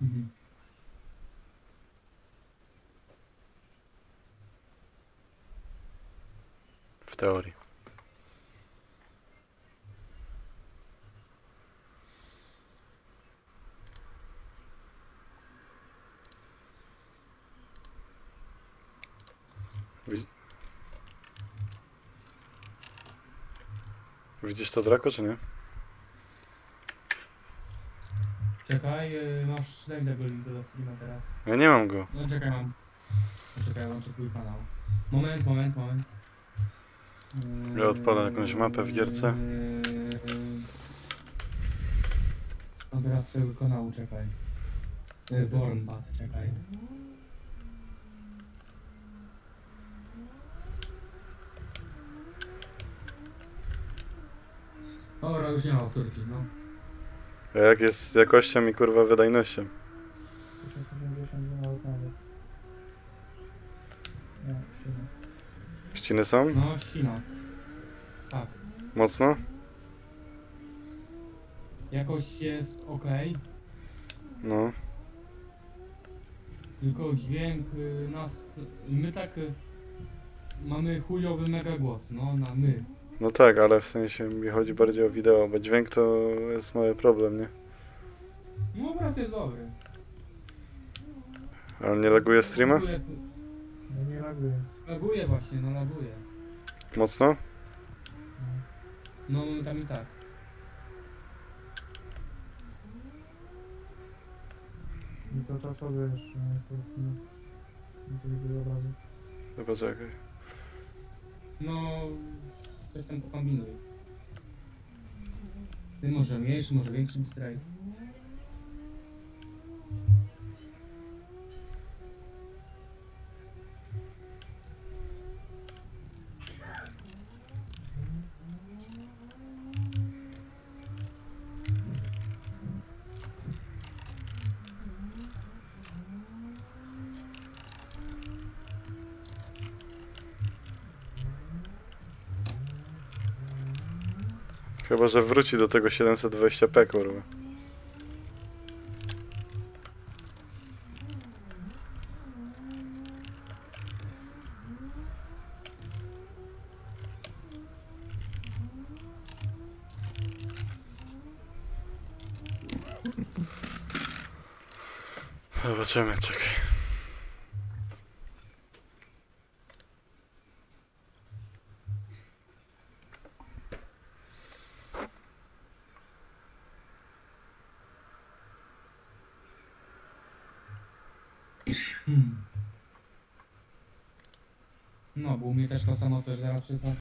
Mhm. W teorii. Wi- Widzisz to Draco, czy nie? Czekaj, y, masz daj tego linka do streama teraz. Ja nie mam go. No czekaj, mam. Czekaj, łączę twój kanał. Moment, moment, moment. Ja odpalę jakąś mapę w gierce. No teraz swojego kanału, czekaj. Y, Wormbat, czekaj. Dobra, już nie ma autorki, no. A jak jest z jakością i kurwa wydajnością? 1072 nawet. Nie, siedem. Ściny są? No, ścina. Tak. Mocno? Jakość jest ok, No. tylko dźwięk y, nas... My tak... y, Mamy chujowy mega głos, no, na my. No tak, ale w sensie mi chodzi bardziej o wideo, bo dźwięk to jest mały problem, nie? No, obraz jest dobry. Ale nie laguje streama? Laguje, No nie laguje. laguje właśnie, no laguje. Mocno? No, tam i tak. I to czasowe jeszcze nie jest to nie. Widzę obrazu. No poczekaj. No, coś tam pokombinuj. Ty może mniejszy, może większy bitrate. Chyba, że wróci do tego 720p, kurwa. Zobaczymy, czekaj. No, bo u mnie też to samo, też zaraz 16